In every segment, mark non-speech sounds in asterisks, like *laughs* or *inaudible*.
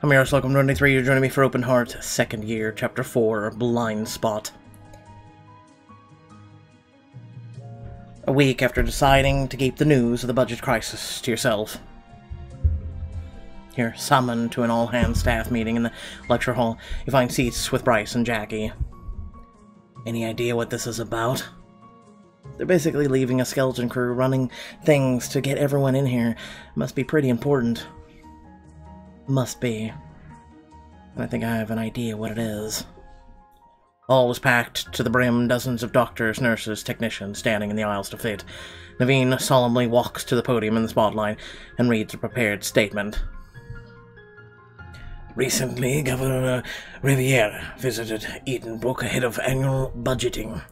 I'm your Lokim 23, you're joining me for Open Heart, second year, chapter 4, Blind Spot. A week after deciding to keep the news of the budget crisis to yourself. You're summoned to an all-hands staff meeting in the lecture hall. You find seats with Bryce and Jackie. Any idea what this is about? They're basically leaving a skeleton crew running things to get everyone in here. Must be pretty important. Must be. I think I have an idea what it is. All was packed to the brim, dozens of doctors, nurses, technicians standing in the aisles to fit. Naveen solemnly walks to the podium in the spotlight and reads a prepared statement. Recently, Governor Riviere visited Edenbrook ahead of annual budgeting.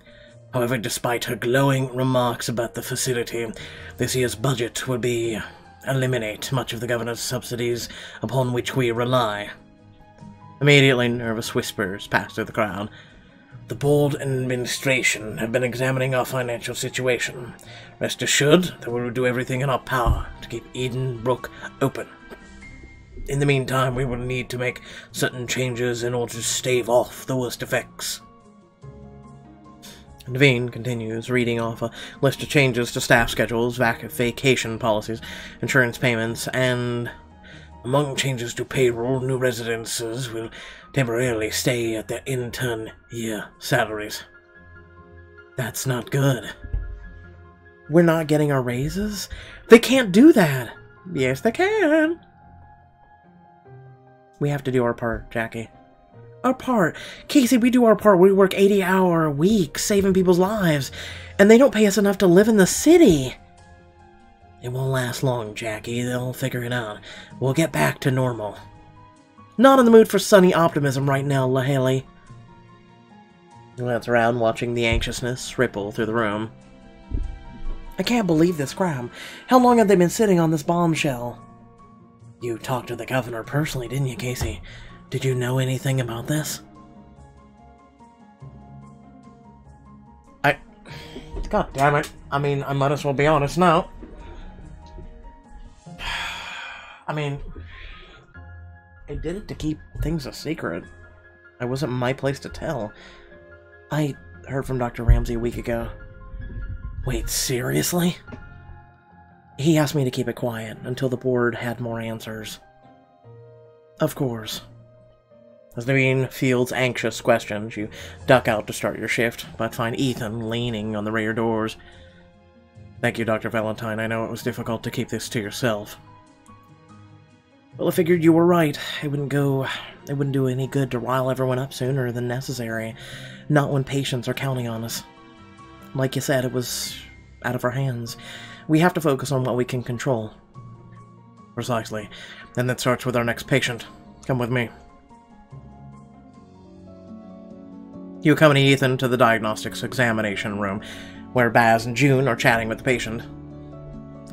However, despite her glowing remarks about the facility, this year's budget will be eliminate much of the governor's subsidies upon which we rely. Immediately, nervous whispers passed through the crowd. The board and administration have been examining our financial situation. Rest assured that we will do everything in our power to keep Edenbrook open. In the meantime, we will need to make certain changes in order to stave off the worst effects. Naveen continues reading off a list of changes to staff schedules, vac vacation policies, insurance payments, and among changes to payroll, new residences will temporarily stay at their intern year salaries. That's not good. We're not getting our raises? They can't do that! Yes, they can! We have to do our part, Jackie. Our part? Casey, we do our part. We work 80 hour a week, saving people's lives, and they don't pay us enough to live in the city. It won't last long, Jackie. They'll figure it out. We'll get back to normal. Not in the mood for sunny optimism right now, Lahaley. He glance around, watching the anxiousness ripple through the room. I can't believe this crime. How long have they been sitting on this bombshell? You talked to the governor personally, didn't you, Casey? Did you know anything about this? I... God damn it. I mean, I might as well be honest now. *sighs* I mean, I did it to keep things a secret. It wasn't my place to tell. I heard from Dr. Ramsey a week ago. Wait, seriously? He asked me to keep it quiet until the board had more answers. Of course. As Naveen fields anxious questions, you duck out to start your shift, but find Ethan leaning on the rear doors. Thank you, Dr. Valentine. I know it was difficult to keep this to yourself. Well, I figured you were right. It wouldn't go... It wouldn't do any good to rile everyone up sooner than necessary. Not when patients are counting on us. Like you said, it was out of our hands. We have to focus on what we can control. Precisely. And that starts with our next patient. Come with me. You accompany Ethan to the diagnostics examination room, where Baz and June are chatting with the patient.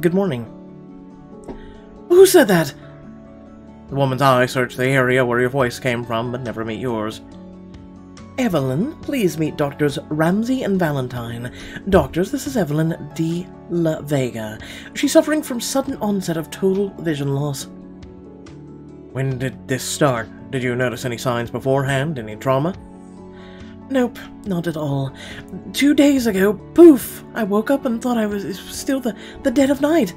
Good morning. Who said that? The woman's eyes searched the area where your voice came from, but never meet yours. Evelyn, please meet Doctors Ramsey and Valentine. Doctors, this is Evelyn de la Vega. She's suffering from sudden onset of total vision loss. When did this start? Did you notice any signs beforehand? Any trauma? Nope, not at all. Two days ago, poof! I woke up and thought I was still the, the dead of night.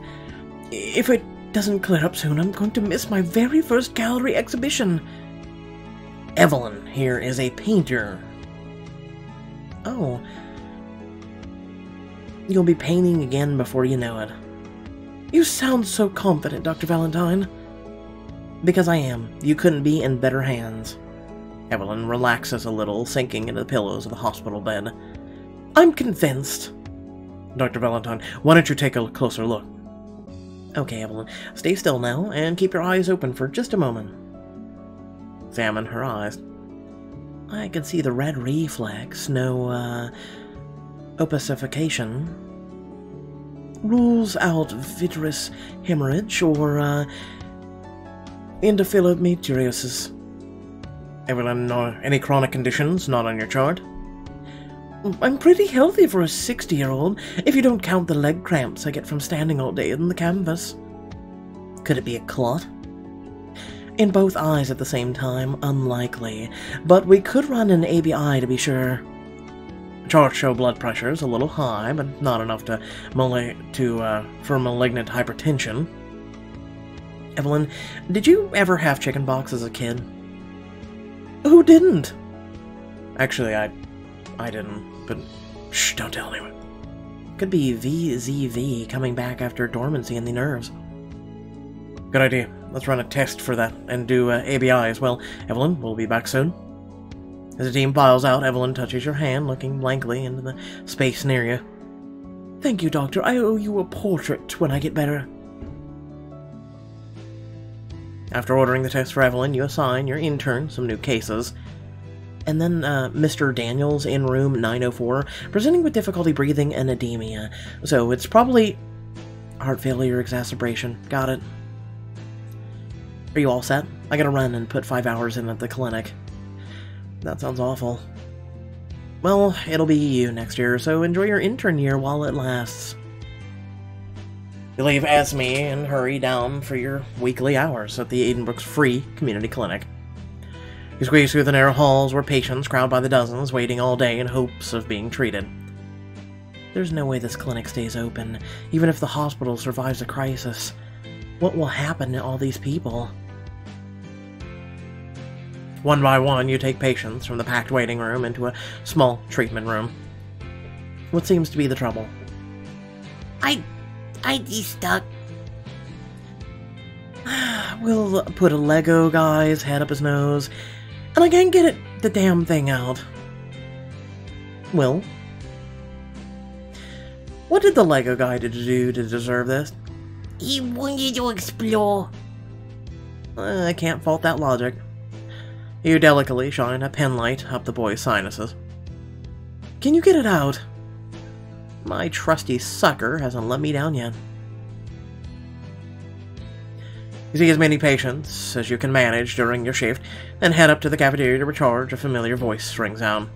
If it doesn't clear up soon, I'm going to miss my very first gallery exhibition. Evelyn here is a painter. Oh. You'll be painting again before you know it. You sound so confident, Dr. Valentine. Because I am. You couldn't be in better hands. Evelyn relaxes a little, sinking into the pillows of the hospital bed. I'm convinced. Dr. Valentine, why don't you take a closer look? Okay, Evelyn, stay still now and keep your eyes open for just a moment. Examine her eyes. I can see the red reflex, no, uh, opacification. Rules out vitreous hemorrhage or, uh. Evelyn, uh, any chronic conditions not on your chart? I'm pretty healthy for a 60 year old, if you don't count the leg cramps I get from standing all day in the canvas. Could it be a clot? In both eyes at the same time, unlikely. But we could run an ABI to be sure. Charts show blood pressure is a little high, but not enough to, mali- to uh, for malignant hypertension. Evelyn, did you ever have chickenpox as a kid? Who didn't? Actually, I, I didn't. But shh, don't tell anyone. Could be VZV coming back after dormancy in the nerves. Good idea. Let's run a test for that and do uh, ABI as well. Evelyn, we'll be back soon. As the team files out, Evelyn touches your hand, looking blankly into the space near you. Thank you, Doctor. I owe you a portrait when I get better. After ordering the test for Evelyn, you assign your intern some new cases. And then uh, Mr. Daniels in room 904, presenting with difficulty breathing and edema. So it's probably heart failure exacerbation. Got it. Are you all set? I gotta run and put five hours in at the clinic. That sounds awful. Well, it'll be you next year, so enjoy your intern year while it lasts. You leave Esme and hurry down for your weekly hours at the Edenbrook's Free Community Clinic. You squeeze through the narrow halls where patients crowd by the dozens, waiting all day in hopes of being treated. There's no way this clinic stays open, even if the hospital survives a crisis. What will happen to all these people? One by one, you take patients from the packed waiting room into a small treatment room. What seems to be the trouble? I. I just stuck. *sighs* We'll put a Lego guy's head up his nose, and I can't get it the damn thing out. Will? What did the Lego guy do to deserve this? He wanted to explore. Uh, I can't fault that logic. You delicately shine a penlight up the boy's sinuses. Can you get it out? My trusty sucker hasn't let me down yet. You see as many patients as you can manage during your shift, then head up to the cafeteria to recharge. A familiar voice rings out.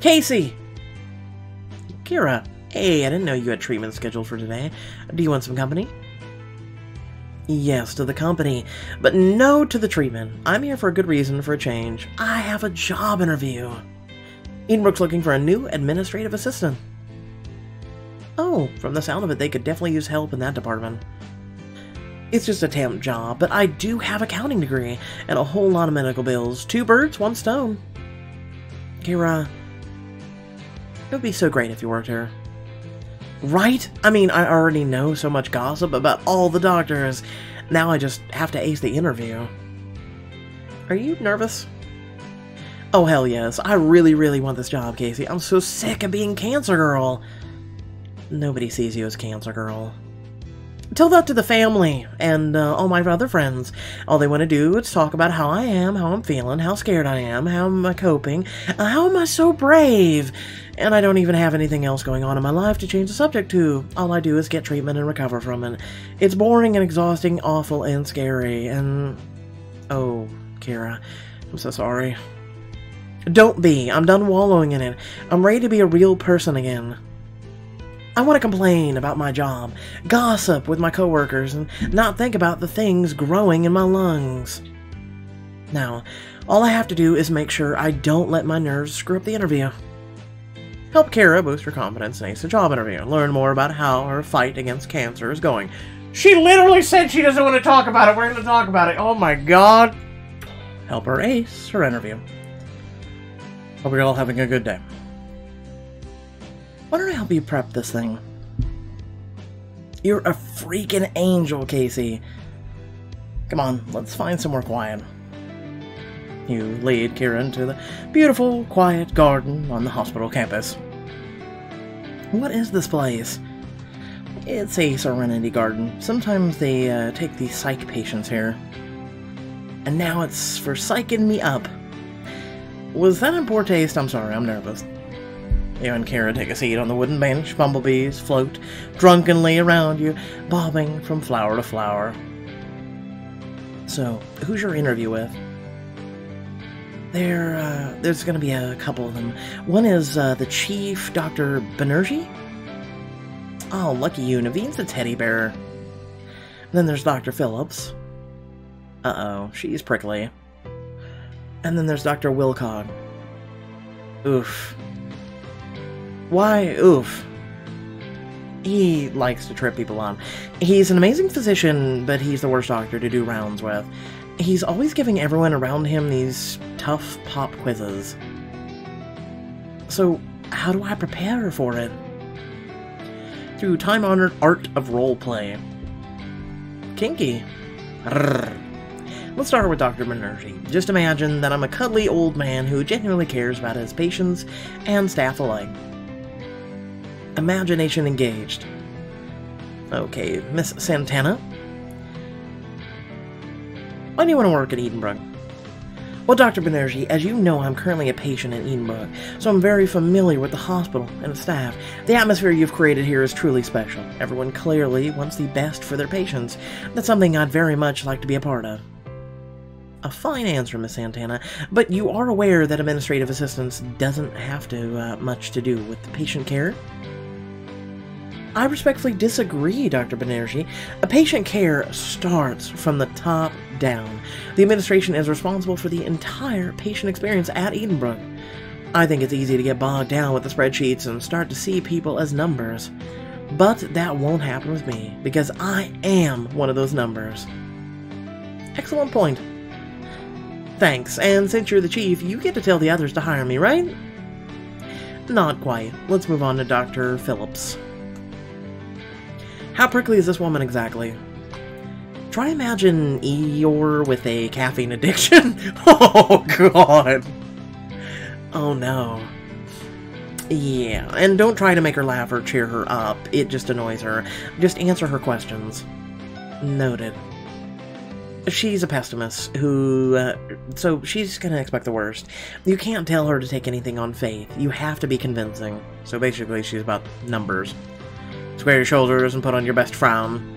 Casey! Kira, hey, I didn't know you had treatment scheduled for today. Do you want some company? Yes to the company, but no to the treatment. I'm here for a good reason for a change. I have a job interview. Edenbrook's looking for a new administrative assistant. Oh, from the sound of it, they could definitely use help in that department. It's just a temp job, but I do have a accounting degree and a whole lot of medical bills. Two birds, one stone. Kira, it would be so great if you worked here. Right? I mean, I already know so much gossip about all the doctors. Now I just have to ace the interview. Are you nervous? Oh, hell yes. I really, really want this job, Casey. I'm so sick of being Cancer Girl. Nobody sees you as Cancer Girl. Tell that to the family and uh, all my other friends. All they want to do is talk about how I am, how I'm feeling, how scared I am, how am I coping, how am I so brave. And I don't even have anything else going on in my life to change the subject to. All I do is get treatment and recover from it. It's boring and exhausting, awful and scary, and... Oh, Kira, I'm so sorry. Don't be. I'm done wallowing in it. I'm ready to be a real person again. I want to complain about my job, gossip with my coworkers, and not think about the things growing in my lungs. Now, all I have to do is make sure I don't let my nerves screw up the interview. Help Kara boost her confidence and ace a job interview. Learn more about how her fight against cancer is going. She literally said she doesn't want to talk about it. We're going to talk about it. Oh my god. Help her ace her interview. Hope you're all having a good day. Why don't I help you prep this thing? You're a freaking angel, Casey. Come on, let's find somewhere quiet. You lead Kieran to the beautiful, quiet garden on the hospital campus. What is this place? It's a serenity garden. Sometimes they uh, take the psych patients here. And now it's for psyching me up. Was that in poor taste? I'm sorry, I'm nervous. You and Kara take a seat on the wooden bench. Bumblebees float drunkenly around you, bobbing from flower to flower. So, who's your interview with? There, uh, there's going to be a couple of them. One is uh, the chief, Dr. Banerjee. Oh, lucky you. Naveen's a teddy bear. then there's Dr. Phillips. Uh-oh, she's prickly. And then there's Dr. Wilcock. Oof. Why, oof. He likes to trip people on. He's an amazing physician, but he's the worst doctor to do rounds with. He's always giving everyone around him these tough pop quizzes. So, how do I prepare for it? Through time honored art of roleplay. Kinky. Rrr. Let's start with Dr. Banerjee. Just imagine that I'm a cuddly old man who genuinely cares about his patients and staff alike. Imagination engaged. Okay, Miss Santana? Why do you want to work at Edenbrook? Well, Dr. Banerjee, as you know, I'm currently a patient in Edenbrook, so I'm very familiar with the hospital and its staff. The atmosphere you've created here is truly special. Everyone clearly wants the best for their patients. That's something I'd very much like to be a part of. A fine answer, Miss Santana, but you are aware that administrative assistance doesn't have to uh, much to do with the patient care? I respectfully disagree, Dr. Banerjee. A patient care starts from the top down. The administration is responsible for the entire patient experience at Edenbrook. I think it's easy to get bogged down with the spreadsheets and start to see people as numbers. But that won't happen with me, because I am one of those numbers. Excellent point. Thanks, and since you're the chief, you get to tell the others to hire me, right? Not quite. Let's move on to Dr. Phillips. How prickly is this woman exactly? Try imagine Eeyore with a caffeine addiction. *laughs* oh god. Oh no. Yeah, and don't try to make her laugh or cheer her up. It just annoys her. Just answer her questions. Noted. She's a pessimist who, uh, so she's gonna expect the worst. You can't tell her to take anything on faith. You have to be convincing. So basically, she's about numbers. Square your shoulders and put on your best frown.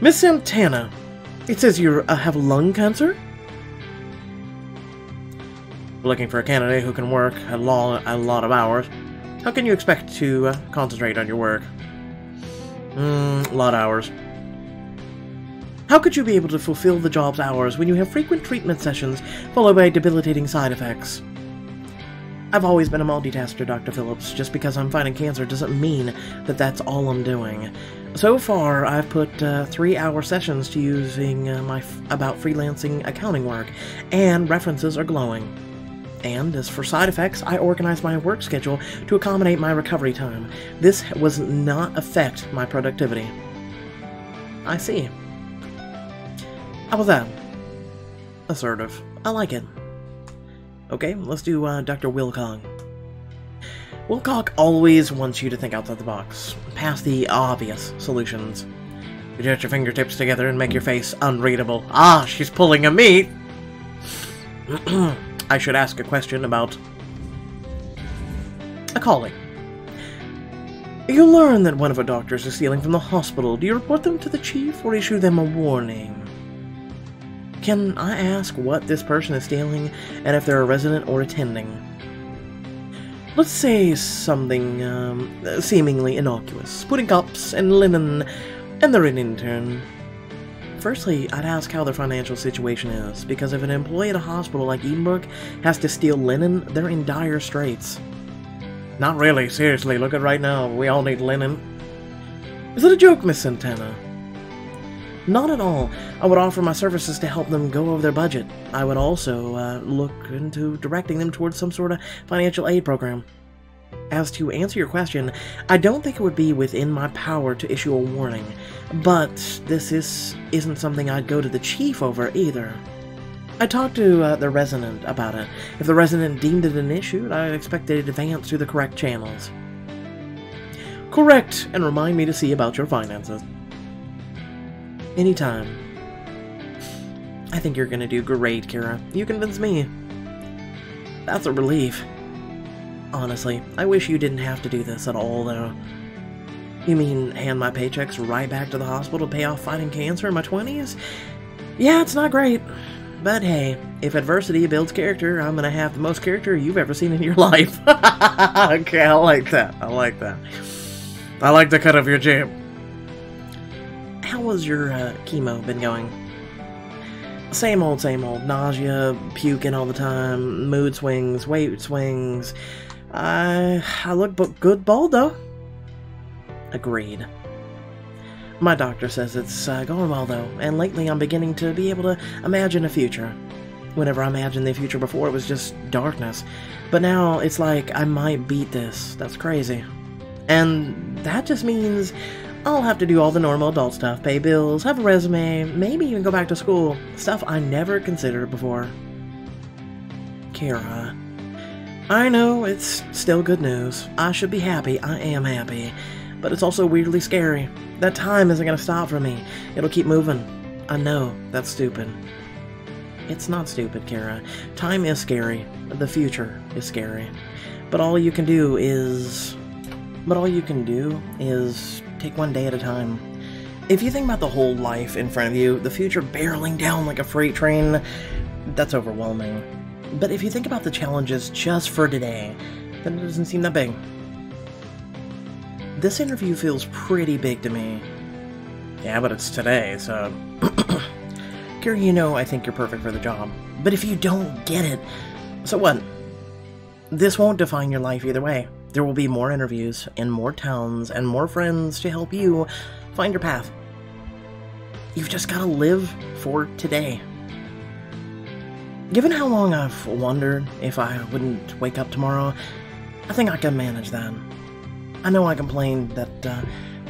Miss Santana, it says you uh, have lung cancer? We're Looking for a candidate who can work a, long, a lot of hours. How can you expect to uh, concentrate on your work? Mmm, a lot of hours. How could you be able to fulfill the job's hours when you have frequent treatment sessions followed by debilitating side effects? I've always been a multitasker, Dr. Phillips. Just because I'm fighting cancer doesn't mean that that's all I'm doing. So far, I've put uh, three-hour sessions to using uh, my about freelancing accounting work, and references are glowing. And as for side effects, I organized my work schedule to accommodate my recovery time. This was not affect my productivity. I see. How was that? Assertive. I like it. Okay, let's do uh, Dr. Wilcock. Wilcock always wants you to think outside the box, past the obvious solutions. You get your fingertips together and make your face unreadable. Ah, she's pulling a meat! *clears throat* I should ask a question about a colleague. You learn that one of our doctors is stealing from the hospital. Do you report them to the chief or issue them a warning? Can I ask what this person is stealing and if they're a resident or attending? Let's say something um, seemingly innocuous. Putting cups and linen, and they're an intern. Firstly, I'd ask how their financial situation is, because if an employee at a hospital like Edenbrook has to steal linen, they're in dire straits. Not really, seriously, look at right now, we all need linen. Is it a joke, Miss Santana? Not at all. I would offer my services to help them go over their budget. I would also uh, look into directing them towards some sort of financial aid program. As to answer your question, I don't think it would be within my power to issue a warning, but this is, isn't something I'd go to the chief over either. I talked to uh, the resident about it. If the resident deemed it an issue, I'd expect it advance through the correct channels. Correct, and remind me to see about your finances. Anytime. I think you're gonna do great, Kira. You convinced me. That's a relief. Honestly, I wish you didn't have to do this at all, though. You mean hand my paychecks right back to the hospital to pay off fighting cancer in my 20s? Yeah, it's not great. But hey, if adversity builds character, I'm gonna have the most character you've ever seen in your *laughs* life. *laughs* okay, I like that. I like that. I like the cut of your jib how has your uh, chemo been going? Same old, same old. Nausea, puking all the time, mood swings, weight swings. I, I look good bald though. Agreed. My doctor says it's uh, going well though, and lately I'm beginning to be able to imagine a future. Whenever I imagined the future before, it was just darkness. But now it's like I might beat this. That's crazy. And that just means I'll have to do all the normal adult stuff pay bills, have a resume, maybe even go back to school. Stuff I never considered before. Kira. I know it's still good news. I should be happy. I am happy. But it's also weirdly scary. That time isn't gonna stop for me. It'll keep moving. I know, that's stupid. It's not stupid, Kara. Time is scary. The future is scary. But all you can do is. But all you can do is take one day at a time. If you think about the whole life in front of you, the future barreling down like a freight train, that's overwhelming. But if you think about the challenges just for today, then it doesn't seem that big. This interview feels pretty big to me. Yeah, but it's today, so. *clears throat* Gary, you know I think you're perfect for the job. But if you don't get it, so what? This won't define your life either way. There will be more interviews in more towns and more friends to help you find your path. You've just gotta live for today. Given how long I've wondered if I wouldn't wake up tomorrow, I think I can manage that. I know I complained that uh,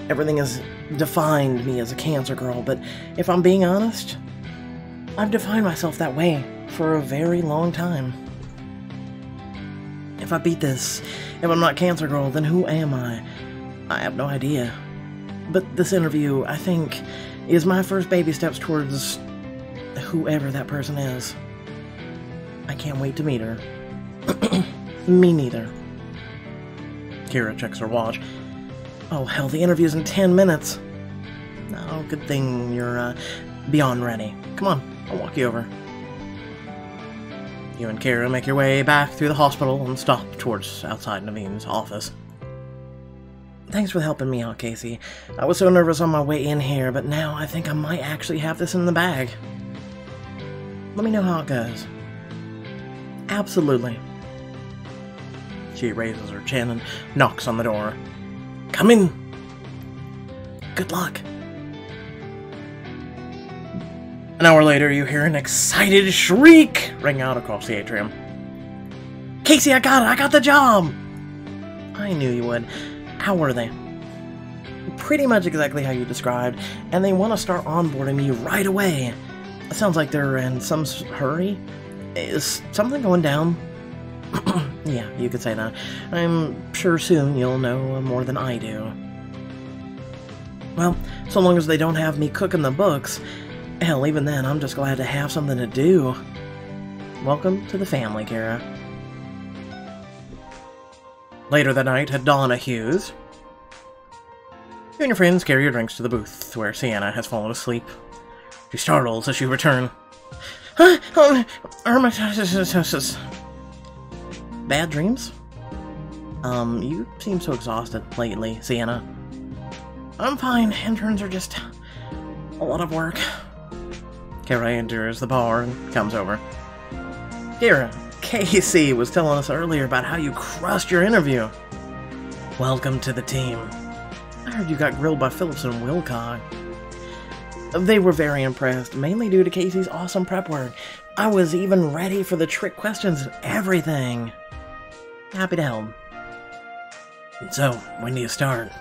everything has defined me as a cancer girl, but if I'm being honest, I've defined myself that way for a very long time. If I beat this, if I'm not Cancer Girl, then who am I? I have no idea. But this interview, I think, is my first baby steps towards whoever that person is. I can't wait to meet her. *clears throat* Me neither. Kira checks her watch. Oh, hell, the interview's in 10 minutes. Oh, good thing you're uh, beyond ready. Come on, I'll walk you over. You and Kira make your way back through the hospital and stop towards outside Naveen's office. Thanks for helping me out, Casey. I was so nervous on my way in here, but now I think I might actually have this in the bag. Let me know how it goes. Absolutely. She raises her chin and knocks on the door. Come in. Good luck. An hour later, you hear an excited shriek ring out across the atrium. Casey, I got it! I got the job! I knew you would. How were they? Pretty much exactly how you described, and they want to start onboarding me right away. It sounds like they're in some hurry. Is something going down? *clears throat* yeah, you could say that. I'm sure soon you'll know more than I do. Well, so long as they don't have me cooking the books, *clears throat* hell, even then, I'm just glad to have something to do. Welcome to the family, Kara. Later that night at Donahue's, you and your friends carry your drinks to the booth where Sienna has fallen asleep. She startles as you return. *gasps* Huh? Oh, hermitasis. Bad dreams? Um, you seem so exhausted lately, Sienna. I'm fine. Interns are just a lot of work. Kara enters the bar and comes over. Kira, Casey was telling us earlier about how you crushed your interview. Welcome to the team. I heard you got grilled by Phillips and Wilcock. They were very impressed, mainly due to Casey's awesome prep work. I was even ready for the trick questions and everything. Happy to help. So, when do you start?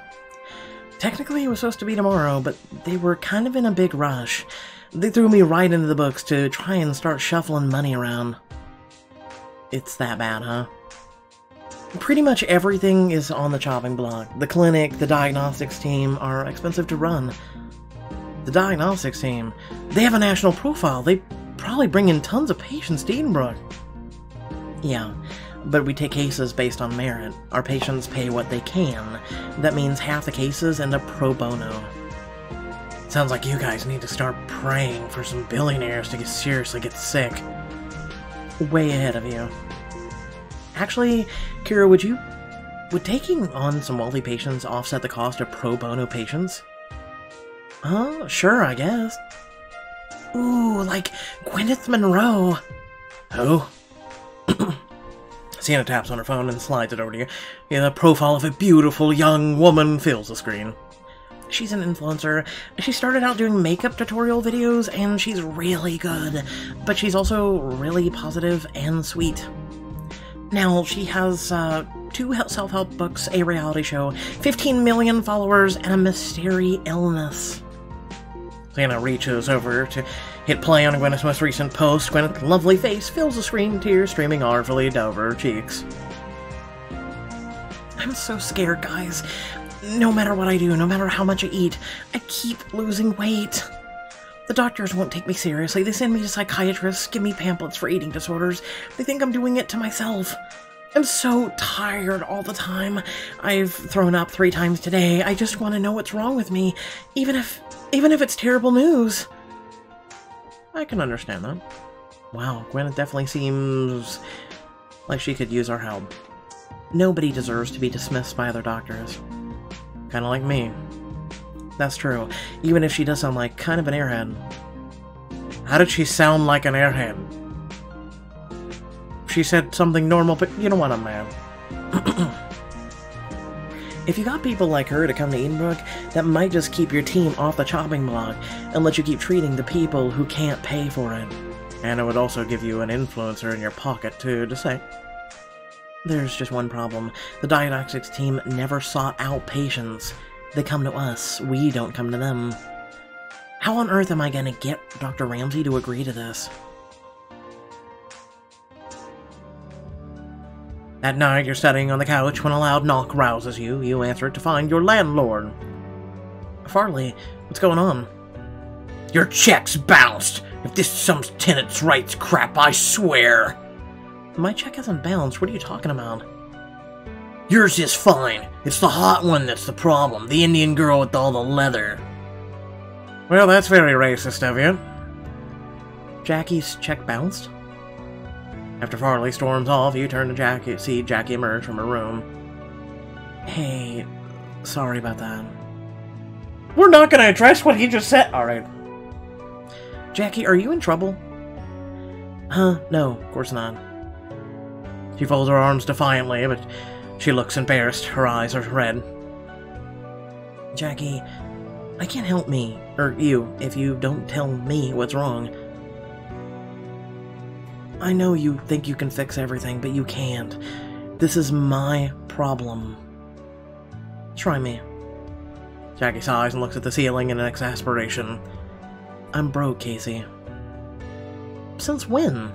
Technically, it was supposed to be tomorrow, but they were kind of in a big rush. They threw me right into the books to try and start shuffling money around. It's that bad, huh? Pretty much everything is on the chopping block. The clinic, the diagnostics team are expensive to run. The diagnostics team, they have a national profile. They probably bring in tons of patients to Edenbrook. Yeah, but we take cases based on merit. Our patients pay what they can. That means half the cases end up pro bono. Sounds like you guys need to start praying for some billionaires to get seriously get sick. Way ahead of you. Actually, Kira, would you... Would taking on some wealthy patients offset the cost of pro bono patients? Huh? sure, I guess. Ooh, like Gwyneth Monroe. Who? *coughs* Sienna taps on her phone and slides it over to you. Yeah, the profile of a beautiful young woman fills the screen. She's an influencer. She started out doing makeup tutorial videos, and she's really good. But she's also really positive and sweet. Now, she has uh, two self help books, a reality show, 15 million followers, and a mystery illness. Sienna reaches over to hit play on Gwyneth's most recent post. Gwyneth's lovely face fills the screen, tears streaming artfully down her cheeks. I'm so scared, guys. No matter what I do, no matter how much I eat, I keep losing weight. The doctors won't take me seriously. They send me to psychiatrists, give me pamphlets for eating disorders. They think I'm doing it to myself. I'm so tired all the time. I've thrown up three times today. I just want to know what's wrong with me, even if even if it's terrible news. I can understand that. Wow, Gwyneth definitely seems like she could use our help. Nobody deserves to be dismissed by other doctors. Kind of like me. That's true, even if she does sound like kind of an airhead. How did she sound like an airhead? She said something normal, but you know what, I'm mad. *clears throat* if you got people like her to come to Edenbrook, that might just keep your team off the chopping block and let you keep treating the people who can't pay for it. And it would also give you an influencer in your pocket, too, to say. There's just one problem. The Diagnostics team never sought out patients. They come to us, we don't come to them. How on earth am I gonna get Dr. Ramsey to agree to this? At night, you're studying on the couch when a loud knock rouses you. You answer it to find your landlord. Farley, what's going on? Your check's bounced! If this is some tenant's rights crap, I swear! My check hasn't bounced. What are you talking about? Yours is fine. It's the hot one that's the problem. The Indian girl with all the leather. Well, that's very racist of you. Jackie's check bounced? After Farley storms off, you turn to Jackie, see Jackie emerge from her room. Hey, sorry about that. We're not gonna address what he just said. Alright. Jackie, are you in trouble? Huh? No, of course not. She folds her arms defiantly, but she looks embarrassed. Her eyes are red. Jackie, I can't help me, or you, if you don't tell me what's wrong. I know you think you can fix everything, but you can't. This is my problem. Try me. Jackie sighs and looks at the ceiling in exasperation. I'm broke, Casey. Since when?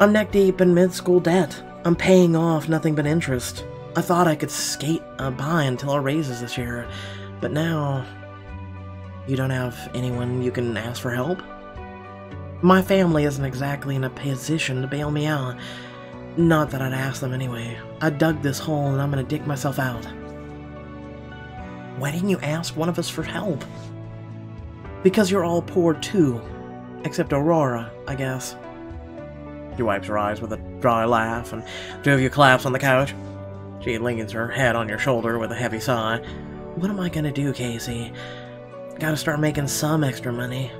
I'm neck deep in mid school debt. I'm paying off nothing but interest. I thought I could skate by until our raises this year, but now. You don't have anyone you can ask for help? My family isn't exactly in a position to bail me out. Not that I'd ask them anyway. I dug this hole and I'm gonna dig myself out. Why didn't you ask one of us for help? Because you're all poor too. Except Aurora, I guess. He wipes her eyes with a dry laugh, and two of you collapse on the couch. She leans her head on your shoulder with a heavy sigh. What am I gonna do, Casey? Gotta start making some extra money.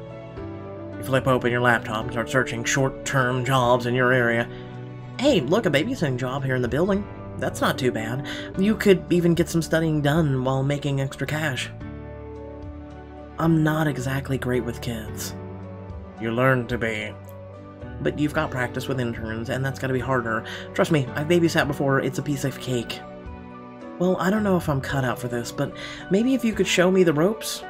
You flip open your laptop and start searching short-term jobs in your area. Hey, look, a babysitting job here in the building. That's not too bad. You could even get some studying done while making extra cash. I'm not exactly great with kids. You learn to be. But you've got practice with interns, and that's gotta be harder. Trust me, I've babysat before, it's a piece of cake. Well, I don't know if I'm cut out for this, but maybe if you could show me the ropes?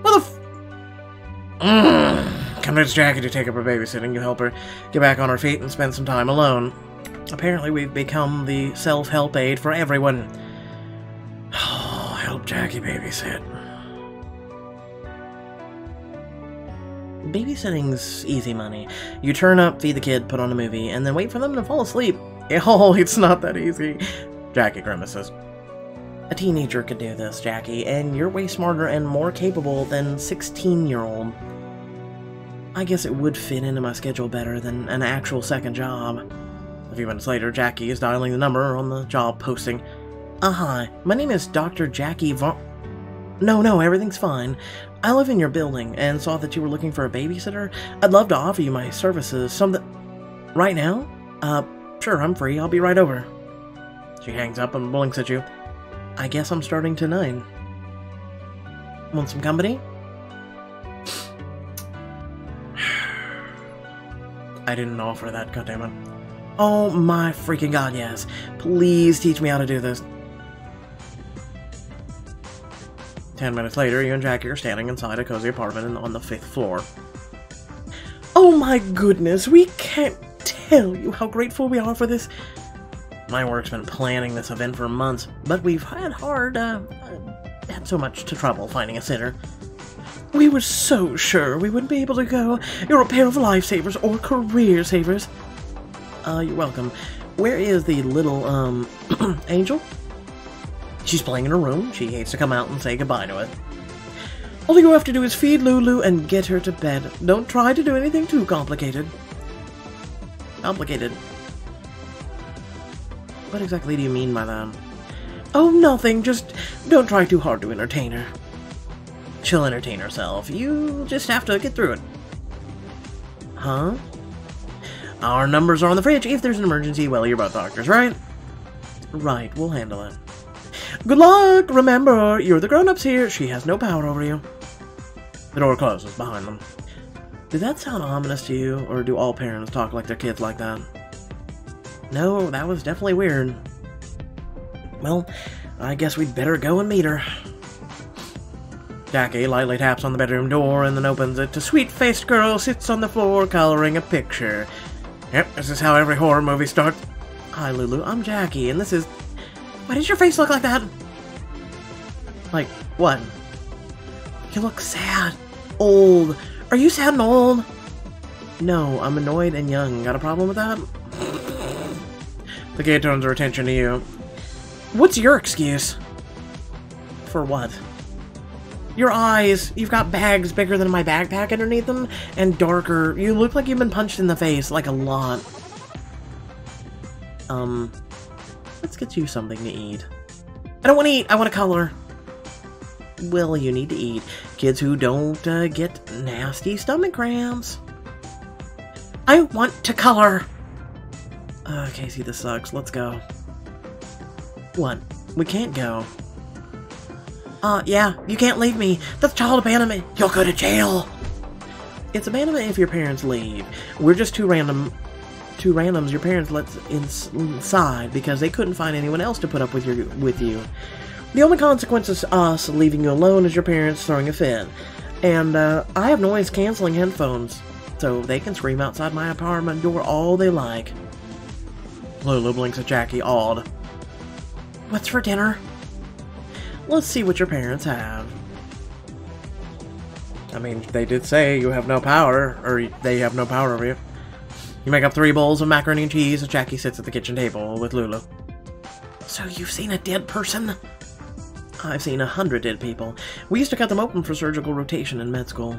What the f- mm. Convince Jackie to take up her babysitting. You help her get back on her feet and spend some time alone. Apparently, we've become the self-help aid for everyone. Oh, *sighs* help Jackie babysit. Babysitting's easy money. You turn up, feed the kid, put on a movie, and then wait for them to fall asleep. *laughs* Oh, it's not that easy. Jackie grimaces. A teenager could do this, Jackie, and you're way smarter and more capable than 16-year-old. I guess it would fit into my schedule better than an actual second job. A few minutes later, Jackie is dialing the number on the job posting. Uh, my name is Dr. Jackie Von... No, no, everything's fine. I live in your building and saw that you were looking for a babysitter. I'd love to offer you my services. Something. Right now? Uh, sure, I'm free. I'll be right over. She hangs up and blinks at you. I guess I'm starting tonight. Want some company? *sighs* I didn't offer that, goddammit. Oh my freaking god, yes. Please teach me how to do this. Ten minutes later, you and Jackie are standing inside a cozy apartment on the fifth floor. Oh my goodness, we can't tell you how grateful we are for this. My work's been planning this event for months, but we've had hard, uh, uh, had so much to trouble finding a sitter. We were so sure we wouldn't be able to go. You're a pair of lifesavers or career savers. Uh, you're welcome. Where is the little, um, *clears throat* angel? She's playing in her room. She hates to come out and say goodbye to it. All you have to do is feed Lulu and get her to bed. Don't try to do anything too complicated. Complicated? What exactly do you mean by that? Oh, nothing. Just don't try too hard to entertain her. She'll entertain herself. You just have to get through it. Huh? Our numbers are on the fridge. If there's an emergency, well, you're both doctors, right? Right, we'll handle it. Good luck! Remember, you're the grown-ups here. She has no power over you. The door closes behind them. Did that sound ominous to you, or do all parents talk like their kids like that? No, that was definitely weird. Well, I guess we'd better go and meet her. Jackie lightly taps on the bedroom door and then opens it. A sweet-faced girl sits on the floor coloring a picture. Yep, this is how every horror movie starts. Hi, Lulu. I'm Jackie, and this is... Why does your face look like that? Like, what? You look sad. Old. Are you sad and old? No, I'm annoyed and young. Got a problem with that? The kid turns her attention to you. What's your excuse? For what? Your eyes. You've got bags bigger than my backpack underneath them, and darker. You look like you've been punched in the face, like a lot. Um, let's get you something to eat. I don't want to eat, I want to color. Well, you need to eat. Kids who don't uh, get nasty stomach cramps. I want to color. Uh, Casey, this sucks. Let's go. What? We can't go. Uh, yeah, you can't leave me. That's child abandonment. You'll go to jail. It's abandonment if your parents leave. We're just two random, two randoms your parents let ins inside because they couldn't find anyone else to put up with your with you. The only consequence is us leaving you alone is your parents throwing a fit. And uh, I have noise canceling headphones, so they can scream outside my apartment door all they like. Lulu blinks at Jackie, awed. What's for dinner? Let's see what your parents have. I mean, they did say you have no power, or they have no power over you. You make up three bowls of macaroni and cheese as Jackie sits at the kitchen table with Lulu. So you've seen a dead person? I've seen a hundred dead people. We used to cut them open for surgical rotation in med school.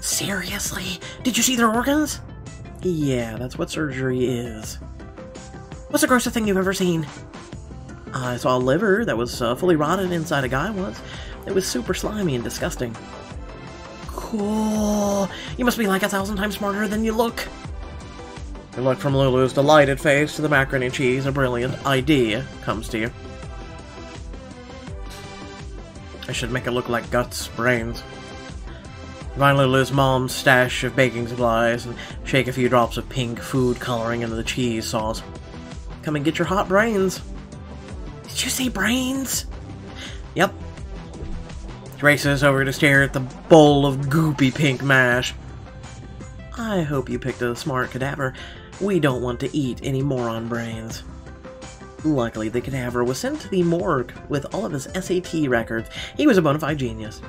Seriously? Did you see their organs? Yeah, that's what surgery is. What's the grossest thing you've ever seen? I saw a liver that was uh, fully rotted inside a guy once. It was super slimy and disgusting. Cool. You must be like a thousand times smarter than you look. You look from Lulu's delighted face to the macaroni and cheese. A brilliant idea comes to you. I should make it look like guts, brains. Find Lulu's mom's stash of baking supplies and shake a few drops of pink food coloring into the cheese sauce. Come and get your hot brains. Did you say brains? Yep. She races over to stare at the bowl of goopy pink mash. I hope you picked a smart cadaver. We don't want to eat any moron brains. Luckily, the cadaver was sent to the morgue with all of his SAT records. He was a bona fide genius.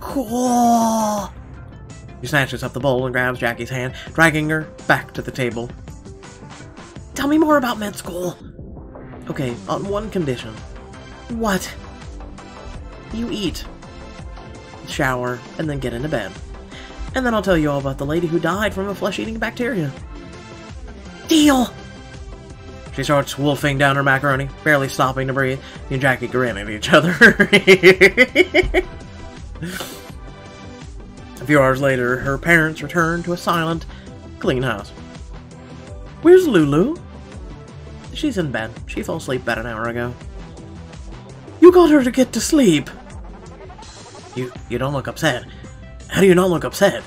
Cool! He snatches up the bowl and grabs Jackie's hand, dragging her back to the table. Tell me more about med school. Okay, on one condition. What? You eat, shower, and then get into bed. And then I'll tell you all about the lady who died from a flesh-eating bacteria. Deal! She starts wolfing down her macaroni, barely stopping to breathe. And Jackie grin at each other. *laughs* A few hours later, her parents return to a silent, clean house. Where's Lulu? She's in bed. She fell asleep about an hour ago. You got her to get to sleep. You you don't look upset. How do you not look upset?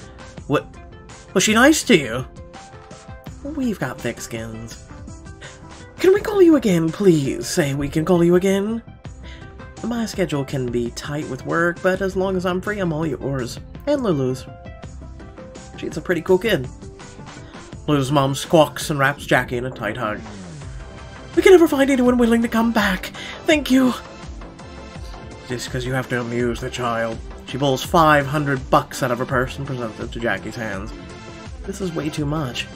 What was she nice to you? We've got thick skins. Can we call you again, please? Say we can call you again. My schedule can be tight with work, but as long as I'm free, I'm all yours. And Lulu's. She's a pretty cool kid. Lulu's mom squawks and wraps Jackie in a tight hug. We can never find anyone willing to come back. Thank you. Just because you have to amuse the child. She pulls 500 bucks out of her purse and presents it to Jackie's hands. This is way too much.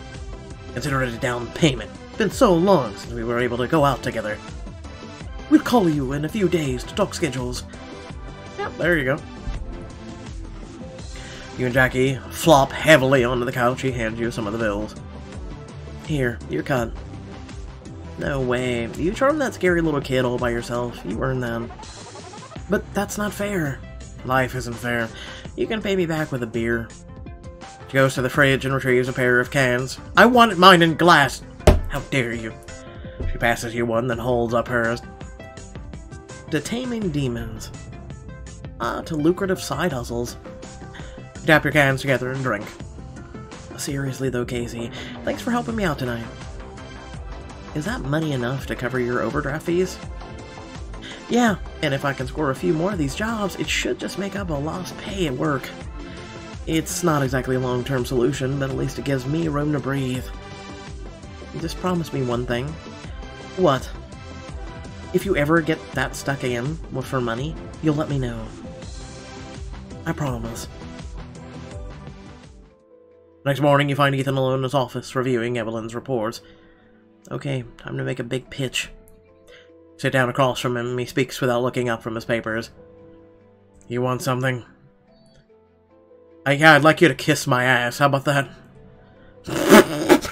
Consider it a down payment. Been so long since we were able to go out together. We'll call you in a few days to talk schedules. Yep, there you go. You and Jackie flop heavily onto the couch. He hands you some of the bills. Here, your cut. No way. You charmed that scary little kid all by yourself. You earned them. But that's not fair. Life isn't fair. You can pay me back with a beer. She goes to the fridge and retrieves a pair of cans. I wanted mine in glass! How dare you! She passes you one, then holds up hers. To taming demons. Ah, to lucrative side hustles. Tap your cans together and drink. Seriously though, Casey, thanks for helping me out tonight. Is that money enough to cover your overdraft fees? Yeah, and if I can score a few more of these jobs, it should just make up a lost pay at work. It's not exactly a long-term solution, but at least it gives me room to breathe. Just promise me one thing. What? If you ever get that stuck again for money, you'll let me know. I promise. Next morning, you find Ethan alone in his office, reviewing Evelyn's reports. Okay, time to make a big pitch. Sit down across from him, he speaks without looking up from his papers. You want something? I, yeah, I'd like you to kiss my ass. How about that? *laughs*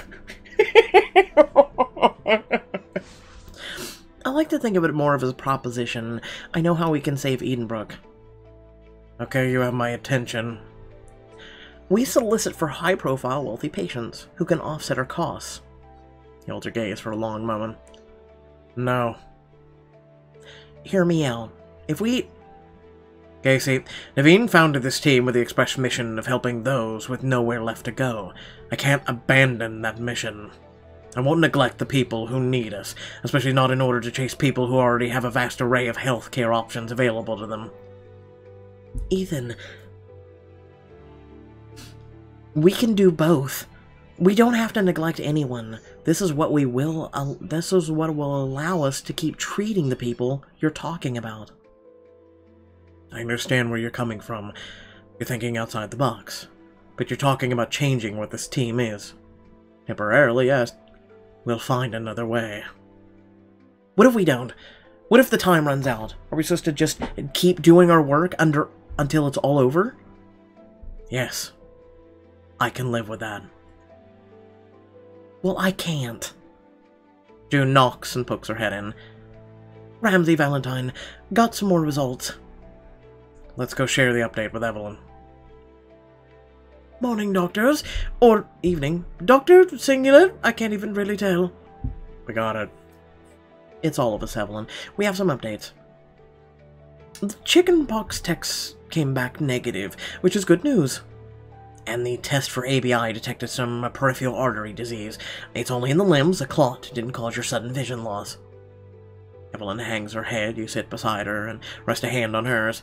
I like to think of it more of as a proposition. I know how we can save Edenbrook. Okay, you have my attention. We solicit for high-profile wealthy patients who can offset our costs. He holds her gaze for a long moment. No. Hear me out. If we... Casey, Naveen founded this team with the express mission of helping those with nowhere left to go. I can't abandon that mission. I won't neglect the people who need us, especially not in order to chase people who already have a vast array of healthcare options available to them. Ethan, we can do both. We don't have to neglect anyone. This is what we will uh, this is what will allow us to keep treating the people you're talking about. I understand where you're coming from. You're thinking outside the box. But you're talking about changing what this team is. Temporarily, yes. We'll find another way. What if we don't? What if the time runs out? Are we supposed to just keep doing our work under until it's all over? Yes. I can live with that. Well, I can't. June knocks and pokes her head in. Ramsey Valentine, got some more results. Let's go share the update with Evelyn. Morning, doctors. Or evening. Doctor, singular? I can't even really tell. We got it. It's all of us, Evelyn. We have some updates. The chickenpox tests came back negative, which is good news. And the test for ABI detected some peripheral artery disease. It's only in the limbs, a clot didn't cause your sudden vision loss. Evelyn hangs her head, you sit beside her and rest a hand on hers.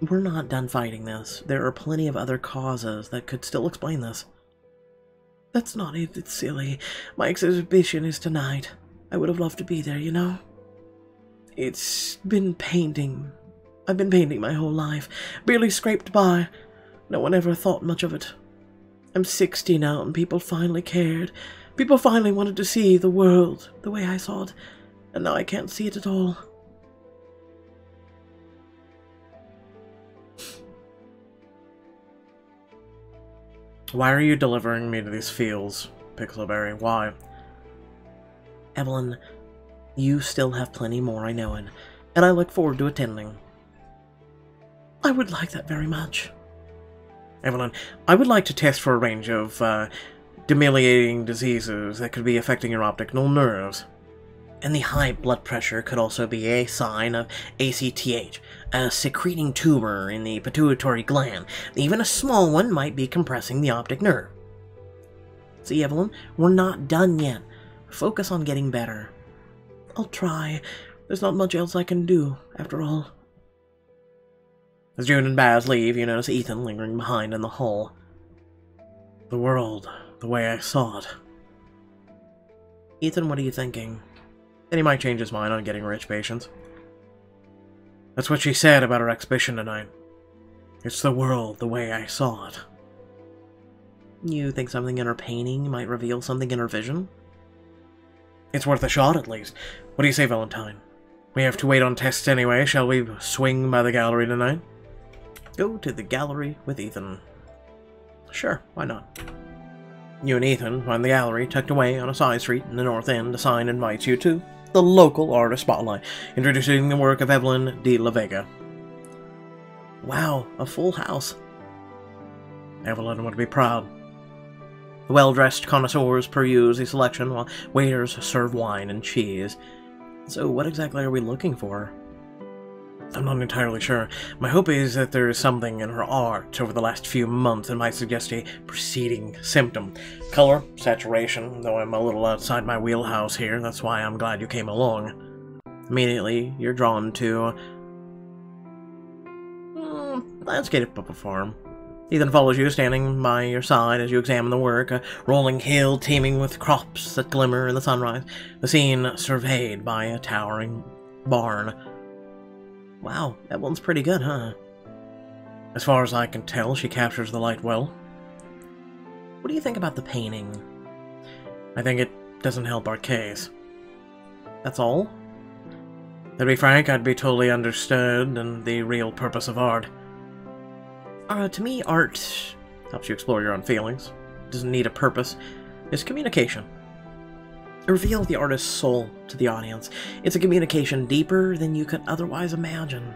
We're not done fighting this. There are plenty of other causes that could still explain this. That's not it, it's silly. My exhibition is tonight. I would have loved to be there, you know? It's been painting. I've been painting my whole life. Barely scraped by. No one ever thought much of it. I'm 60 now and people finally cared. People finally wanted to see the world the way I saw it. And now I can't see it at all. Why are you delivering me to these fields, Pixelberry? Why? Evelyn, you still have plenty more, I know it, and I look forward to attending. I would like that very much. Evelyn, I would like to test for a range of uh, diseases that could be affecting your optical nerves. And the high blood pressure could also be a sign of ACTH, a secreting tumor in the pituitary gland. Even a small one might be compressing the optic nerve. See, Evelyn, we're not done yet. Focus on getting better. I'll try. There's not much else I can do, after all. As June and Baz leave, you notice Ethan lingering behind in the hall. The world, the way I saw it. Ethan, what are you thinking? Then he might change his mind on getting rich patients. That's what she said about her exhibition tonight. It's the world the way I saw it. You think something in her painting might reveal something in her vision? It's worth a shot, at least. What do you say, Valentine? We have to wait on tests anyway. Shall we swing by the gallery tonight? Go to the gallery with Ethan. Sure, why not? You and Ethan find the gallery tucked away on a side street in the north end. A sign invites you to the local artist spotlight, introducing the work of Evelyn de la Vega. Wow, a full house. Evelyn would be proud. The well-dressed connoisseurs peruse the selection while waiters serve wine and cheese. So what exactly are we looking for? I'm not entirely sure. My hope is that there is something in her art over the last few months that might suggest a preceding symptom. Color, saturation, though I'm a little outside my wheelhouse here, that's why I'm glad you came along. Immediately, you're drawn to... Mm, landscape of a farm. Ethan follows you, standing by your side as you examine the work, a rolling hill teeming with crops that glimmer in the sunrise, the scene surveyed by a towering barn. Wow, that one's pretty good, huh? As far as I can tell, she captures the light well. What do you think about the painting? I think it doesn't help our case. That's all? To be frank, I'd be totally understood in the real purpose of art. Uh, to me, art helps you explore your own feelings, doesn't need a purpose, it's communication. Reveal the artist's soul to the audience. It's a communication deeper than you could otherwise imagine.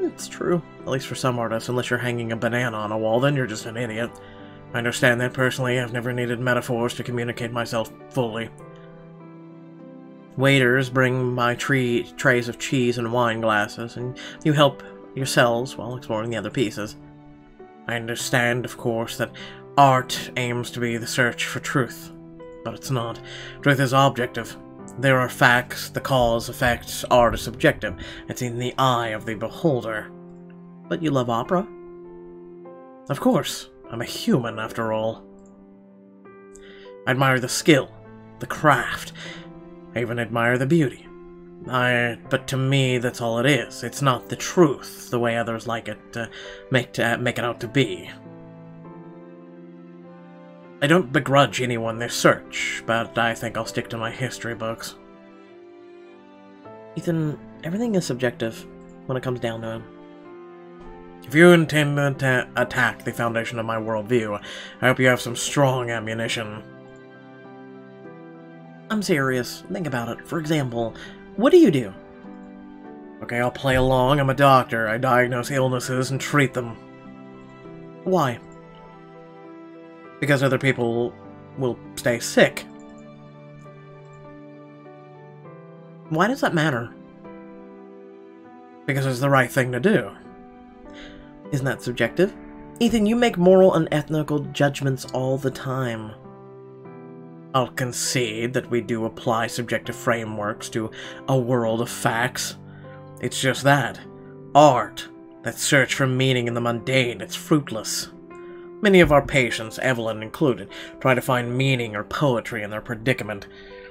It's true, at least for some artists, unless you're hanging a banana on a wall, then you're just an idiot. I understand that personally, I've never needed metaphors to communicate myself fully. Waiters bring my tree trays of cheese and wine glasses, and you help yourselves while exploring the other pieces. I understand, of course, that art aims to be the search for truth, but it's not. Truth is objective. There are facts, the cause, effect, art is subjective. It's in the eye of the beholder. But you love opera? Of course, I'm a human after all. I admire the skill, the craft, I even admire the beauty. I, but to me, that's all it is. It's not the truth, the way others like it to make, to make it out to be. I don't begrudge anyone their search, but I think I'll stick to my history books. Ethan, everything is subjective when it comes down to it. If you intend to attack the foundation of my worldview, I hope you have some strong ammunition. I'm serious. Think about it. For example, what do you do? Okay, I'll play along. I'm a doctor. I diagnose illnesses and treat them. Why? Because other people will stay sick. Why does that matter? Because it's the right thing to do. Isn't that subjective? Ethan, you make moral and ethical judgments all the time. I'll concede that we do apply subjective frameworks to a world of facts. It's just that. Art, that search for meaning in the mundane, it's fruitless. Many of our patients, Evelyn included, try to find meaning or poetry in their predicament,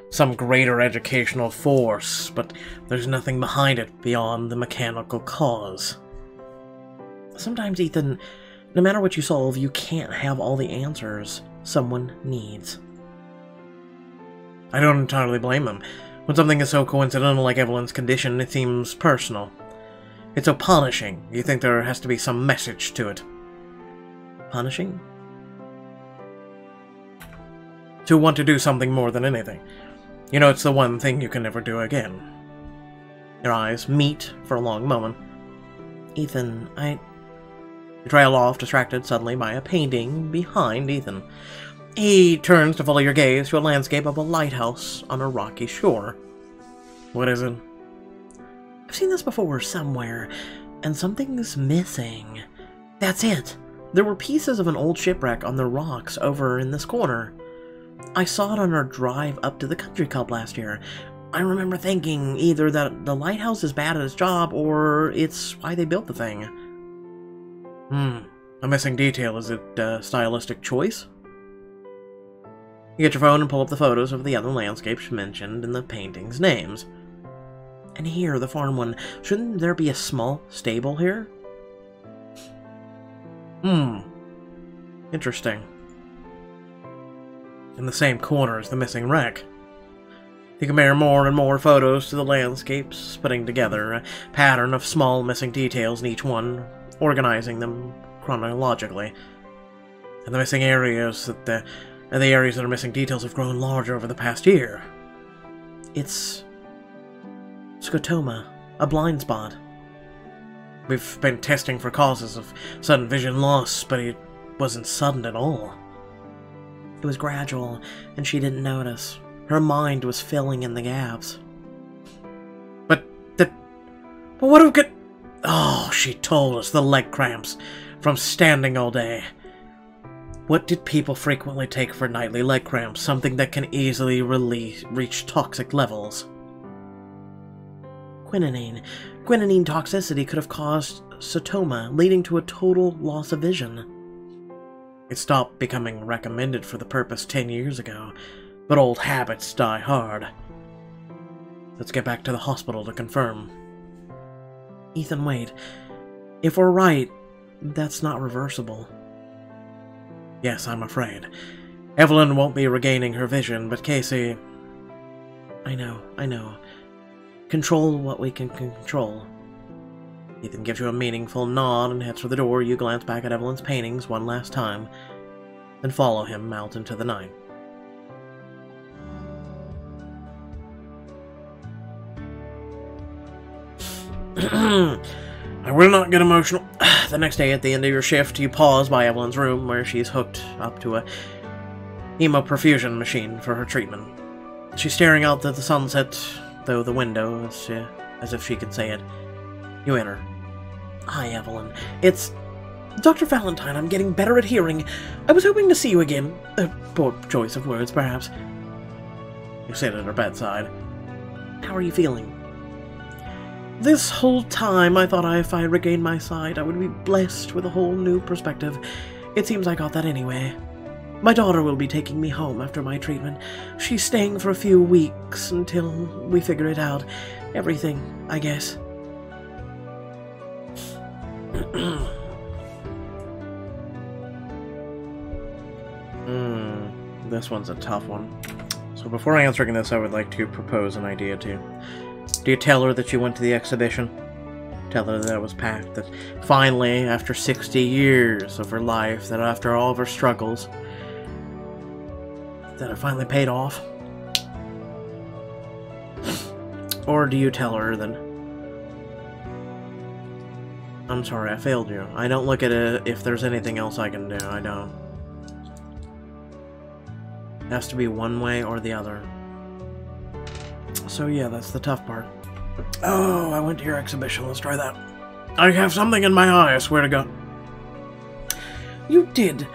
some greater educational force, but there's nothing behind it beyond the mechanical cause. Sometimes, Ethan, no matter what you solve, you can't have all the answers someone needs. I don't entirely blame them. When something is so coincidental like Evelyn's condition, it seems personal. It's so punishing. You think there has to be some message to it. Punishing? To want to do something more than anything. You know, it's the one thing you can never do again. Your eyes meet for a long moment. Ethan, I... You trail off, distracted suddenly by a painting behind Ethan. He turns to follow your gaze to a landscape of a lighthouse on a rocky shore. What is it? I've seen this before somewhere, and something's missing. That's it. There were pieces of an old shipwreck on the rocks over in this corner. I saw it on our drive up to the country club last year. I remember thinking either that the lighthouse is bad at its job or it's why they built the thing. Hmm. A missing detail. Is it a stylistic choice? You get your phone and pull up the photos of the other landscapes mentioned in the painting's names. And here, the farm one. Shouldn't there be a small stable here? Hmm. Interesting. In the same corner as the missing wreck. You compare more and more photos to the landscapes, putting together a pattern of small missing details in each one, organizing them chronologically. And the missing areas that the, and the areas that are missing details have grown larger over the past year. It's scotoma, a blind spot. We've been testing for causes of sudden vision loss, but it wasn't sudden at all. It was gradual, and she didn't notice. Her mind was filling in the gaps. But the... But what do we Oh, she told us the leg cramps from standing all day. What did people frequently take for nightly leg cramps? Something that can easily release, reach toxic levels. Quinine. Quinine toxicity could have caused scotoma, leading to a total loss of vision. It stopped becoming recommended for the purpose 10 years ago, but old habits die hard. Let's get back to the hospital to confirm. Ethan, wait. If we're right, that's not reversible. Yes, I'm afraid. Evelyn won't be regaining her vision, but Casey... I know, I know. Control what we can control. Ethan gives you a meaningful nod and heads for the door. You glance back at Evelyn's paintings one last time, then follow him out into the night. *clears throat* I will not get emotional. *sighs* the next day, at the end of your shift, you pause by Evelyn's room where she's hooked up to a hemoperfusion machine for her treatment. She's staring out at the sunset, though the window, as, as if she could say it. You enter. Hi, Evelyn. It's Dr. Valentine. I'm getting better at hearing. I was hoping to see you again. A poor choice of words, perhaps. You sit at her bedside. How are you feeling? This whole time, I thought if I regained my sight, I would be blessed with a whole new perspective. It seems I got that anyway. My daughter will be taking me home after my treatment. She's staying for a few weeks until we figure it out. Everything, I guess. Hmm, this one's a tough one. So before answering this, I would like to propose an idea to you. Do you tell her that you went to the exhibition? Tell her that it was packed, that finally, after 60 years of her life, that after all of her struggles, that it finally paid off? Or do you tell her then? I'm sorry, I failed you. I don't look at it if there's anything else I can do. I don't. It has to be one way or the other. So yeah, that's the tough part. Oh, I went to your exhibition. Let's try that. I have something in my eye, I swear to God. You did.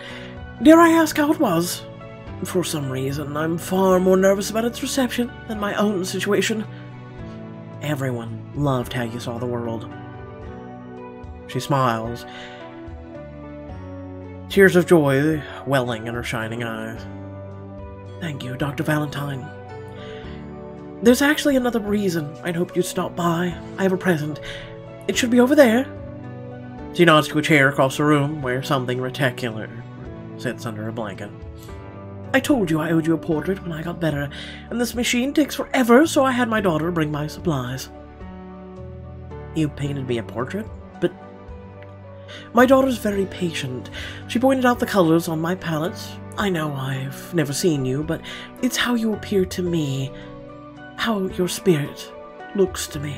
Dare I ask how it was? For some reason, I'm far more nervous about its reception than my own situation. Everyone loved how you saw the world. She smiles, tears of joy welling in her shining eyes. Thank you, Dr. Valentine. There's actually another reason I'd hoped you'd stop by. I have a present. It should be over there. She nods to a chair across the room where something reticular sits under a blanket. I told you I owed you a portrait when I got better, and this machine takes forever, so I had my daughter bring my supplies. You painted me a portrait? But my daughter's very patient. She pointed out the colors on my palette. I know I've never seen you, but it's how you appear to me how your spirit looks to me.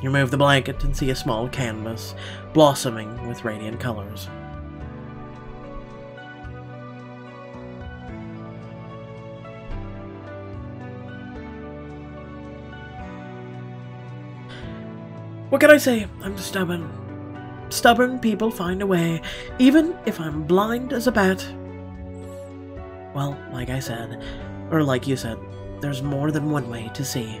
You move the blanket and see a small canvas blossoming with radiant colors. What can I say? I'm stubborn. Stubborn people find a way, even if I'm blind as a bat. Well, like I said, or like you said, there's more than one way to see.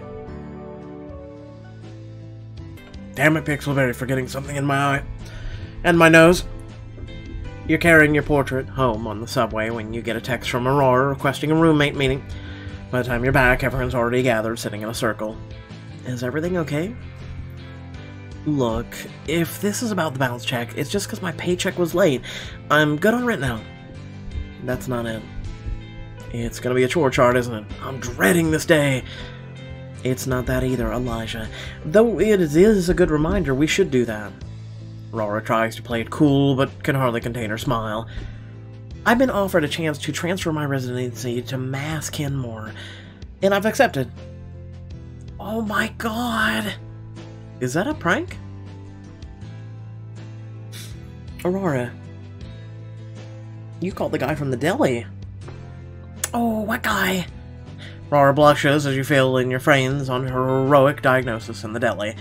Damn it, Pixelberry, for getting something in my eye. And my nose. You're carrying your portrait home on the subway when you get a text from Aurora requesting a roommate meeting. By the time you're back, everyone's already gathered, sitting in a circle. Is everything okay? Look, if this is about the balance check, it's just because my paycheck was late. I'm good on rent now. That's not it. It's gonna be a chore chart, isn't it? I'm dreading this day. It's not that either, Elijah. Though it is a good reminder, we should do that. Rora tries to play it cool, but can hardly contain her smile. I've been offered a chance to transfer my residency to Mass Kenmore, and I've accepted. Oh my god! Is that a prank? Aurora. You called the guy from the deli. Oh, what guy? Aurora blushes as you fill in your frames on her heroic diagnosis in the deli.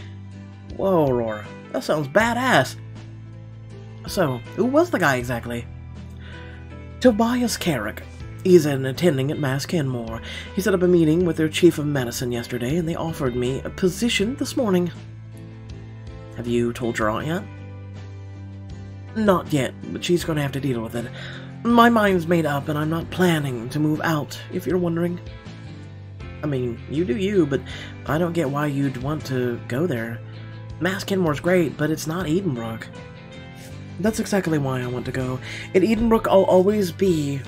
Whoa, Aurora. That sounds badass. So, who was the guy exactly? Tobias Carrick. He's an attending at Mass Kenmore. He set up a meeting with their chief of medicine yesterday, and they offered me a position this morning. Have you told your aunt yet? Not yet, but she's going to have to deal with it. My mind's made up, and I'm not planning to move out, if you're wondering. I mean, you do you, but I don't get why you'd want to go there. Mass Kenmore's great, but it's not Edenbrook. That's exactly why I want to go. At Edenbrook, I'll always be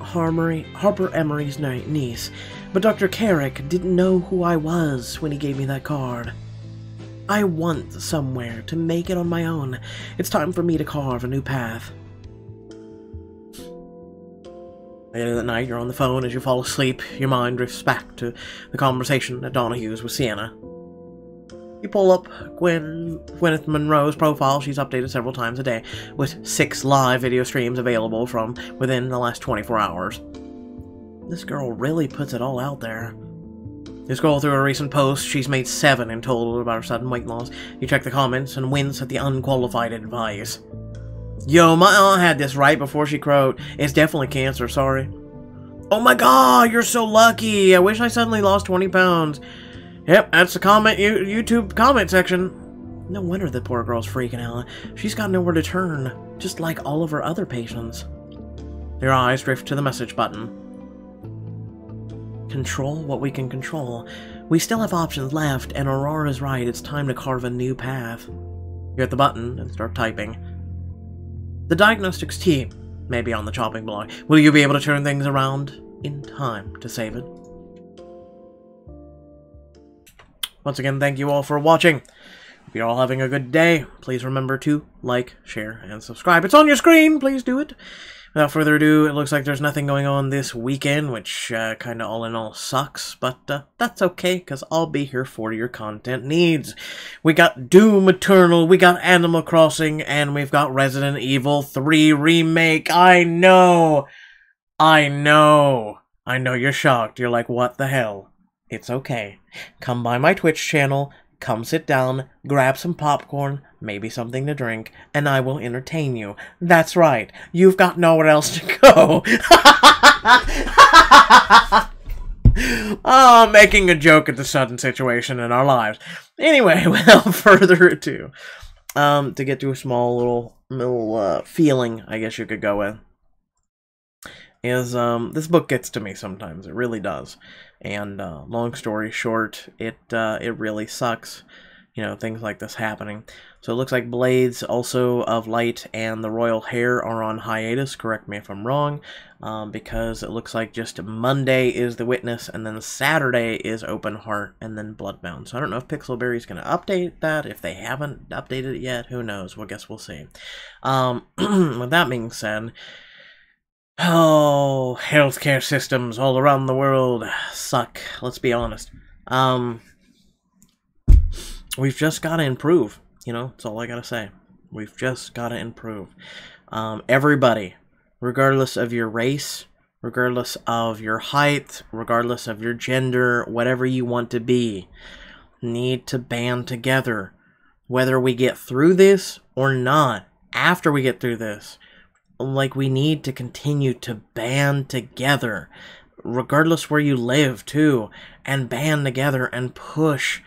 Harmer, Harper Emery's niece, but Dr. Carrick didn't know who I was when he gave me that card. I want somewhere to make it on my own. It's time for me to carve a new path. Later that night, you're on the phone as you fall asleep. Your mind drifts back to the conversation at Donahue's with Sienna. You pull up Gwen, Gwyneth Monroe's profile. She's updated several times a day, with six live video streams available from within the last 24 hours. This girl really puts it all out there. You scroll through her recent posts, she's made seven in total about her sudden weight loss. You check the comments and wince at the unqualified advice. Yo, my aunt had this right before she croaked. It's definitely cancer, sorry. Oh my god, you're so lucky. I wish I suddenly lost 20 pounds. Yep, that's the comment YouTube comment section. No wonder the poor girl's freaking out. She's got nowhere to turn, just like all of her other patients. Your eyes drift to the message button. Control what we can control. We still have options left, and Aurora's right, it's time to carve a new path. You hit the button and start typing. The diagnostics team may be on the chopping block. Will you be able to turn things around in time to save it? Once again, thank you all for watching. If you're all having a good day, please remember to like, share, and subscribe. It's on your screen. Please do it. Without further ado, it looks like there's nothing going on this weekend, which uh, kind of all in all sucks, but uh, that's okay, because I'll be here for your content needs. We got Doom Eternal, we got Animal Crossing, and we've got Resident Evil 3 Remake. I know! I know! I know you're shocked. You're like, what the hell? It's okay. Come by my Twitch channel, come sit down, grab some popcorn, maybe something to drink, and I will entertain you. That's right, you've got nowhere else to go. oh, *laughs* making a joke at the sudden situation in our lives. Anyway, *laughs* without further ado, um, to get to a small little little uh, feeling, I guess you could go with is um, this book gets to me sometimes. It really does. And uh, long story short, it uh, it really sucks. You know things like this happening. So it looks like Blades, also of Light, and the Royal Heir are on hiatus. Correct me if I'm wrong, um, because it looks like just Monday is the Witness, and then Saturday is Open Heart, and then Bloodbound. So I don't know if Pixelberry's going to update that. If they haven't updated it yet, who knows? Well, guess we'll see. Um, *clears throat* with that being said. Oh, healthcare systems all around the world suck. Let's be honest. Um, we've just got to improve. You know, that's all I got to say. We've just got to improve. Um, everybody, regardless of your race, regardless of your height, regardless of your gender, whatever you want to be, need to band together. Whether we get through this or not, after we get through this, like we need to continue to band together, regardless where you live, too, and band together and push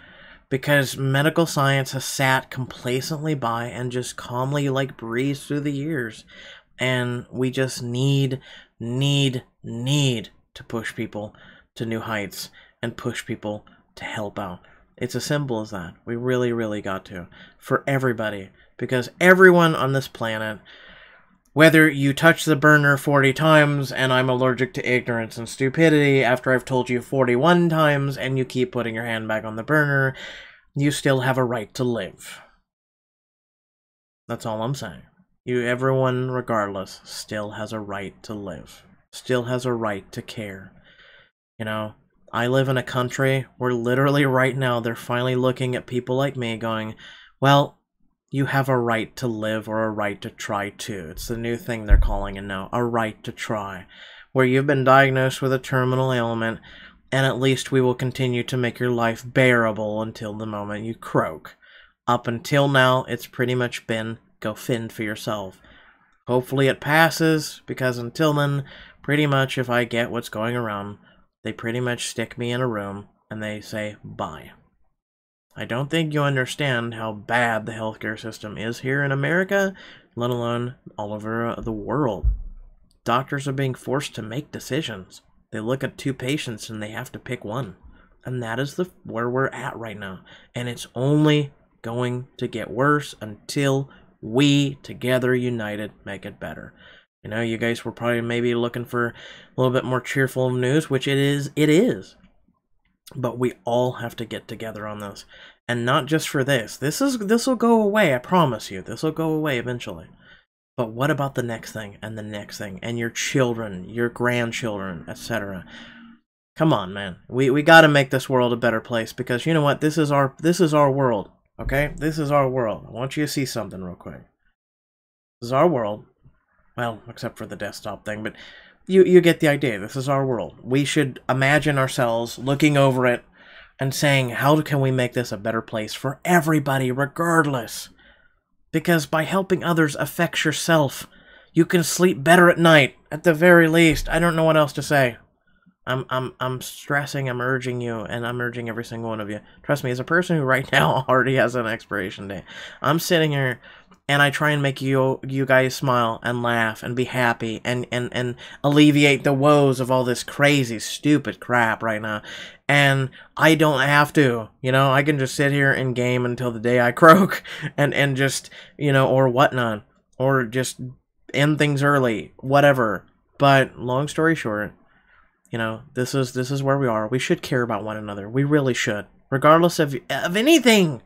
because medical science has sat complacently by and just calmly like breezed through the years. And we just need need need to push people to new heights and push people to help out. It's as simple as that. We really really got to. For everybody. Because everyone on this planet whether you touch the burner 40 times and I'm allergic to ignorance and stupidity after I've told you 41 times and you keep putting your hand back on the burner, you still have a right to live. That's all I'm saying. You everyone regardless still has a right to live. Still has a right to care. You know, I live in a country where literally right now they're finally looking at people like me going, "Well, you have a right to live or a right to try to. It's the new thing they're calling it now, a right to try. Where you've been diagnosed with a terminal ailment, and at least we will continue to make your life bearable until the moment you croak. Up until now, it's pretty much been go fend for yourself. Hopefully it passes, because until then, pretty much if I get what's going around, they pretty much stick me in a room and they say bye. I don't think you understand how bad the healthcare system is here in America, let alone all over the world. Doctors are being forced to make decisions. They look at two patients and they have to pick one. And that is the where we're at right now. And it's only going to get worse until we together united make it better. You know, you guys were probably maybe looking for a little bit more cheerful news, which it is it is. But we all have to get together on this. And not just for this. This is this will go away, I promise you. This will go away eventually. But what about the next thing and the next thing and your children, your grandchildren, etc. Come on, man. We we got to make this world a better place because you know what? This is our this is our world. Okay? This is our world. I want you to see something real quick. This is our world. Well, except for the desktop thing, but you you get the idea. This is our world. We should imagine ourselves looking over it and saying, "How can we make this a better place for everybody regardless?" Because by helping others affects yourself. You can sleep better at night, at the very least. I don't know what else to say. I'm I'm I'm stressing, I'm urging you, and I'm urging every single one of you. Trust me, as a person who right *laughs* now already has an expiration date, I'm sitting here and I try and make you you guys smile and laugh and be happy and and and alleviate the woes of all this crazy stupid crap right now. And I don't have to, you know, I can just sit here and game until the day I *laughs* croak and and just, you know, or whatnot. Or just end things early, whatever. But long story short, you know, this is this is where we are. We should care about one another. We really should. Regardless of of anything.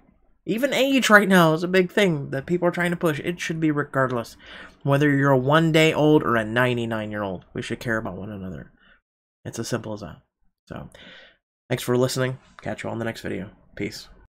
Even age right now is a big thing that people are trying to push. It should be regardless. Whether you're a one day old or a 99 year old, we should care about one another. It's as simple as that. So, thanks for listening. Catch you all in the next video. Peace.